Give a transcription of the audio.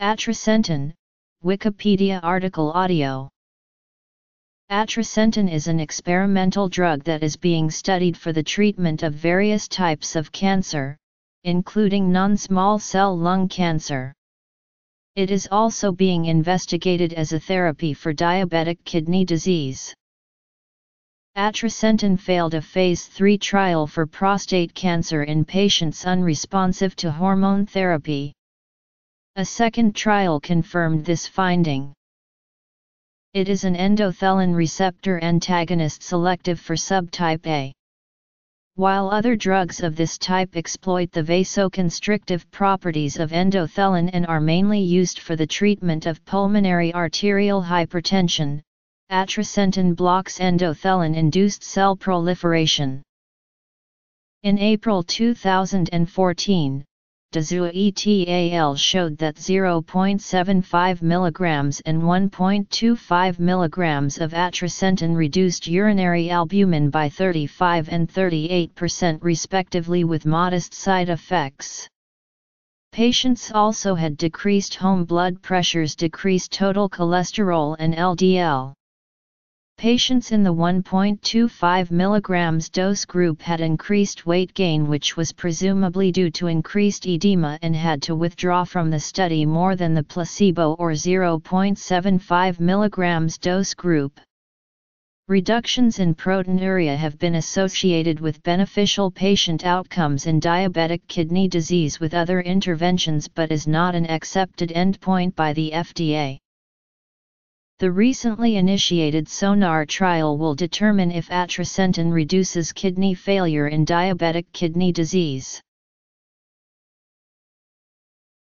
Atrasentan, Wikipedia article audio. Atrasentan is an experimental drug that is being studied for the treatment of various types of cancer, including non-small cell lung cancer. It is also being investigated as a therapy for diabetic kidney disease. Atrasentan failed a phase 3 trial for prostate cancer in patients unresponsive to hormone therapy. A second trial confirmed this finding. It is an endothelin receptor antagonist selective for subtype A. While other drugs of this type exploit the vasoconstrictive properties of endothelin and are mainly used for the treatment of pulmonary arterial hypertension, atrasentan blocks endothelin-induced cell proliferation. In April 2014, de Zeeuw etal showed that 0.75 mg and 1.25 mg of atrasentan reduced urinary albumin by 35 and 38% respectively with modest side effects. Patients also had decreased home blood pressures decreased total cholesterol and LDL. Patients in the 1.25 mg dose group had increased weight gain which was presumably due to increased edema and had to withdraw from the study more than the placebo or 0.75 mg dose group. Reductions in proteinuria have been associated with beneficial patient outcomes in diabetic kidney disease with other interventions but is not an accepted endpoint by the FDA. The recently initiated SONAR trial will determine if atrasentan reduces kidney failure in diabetic kidney disease.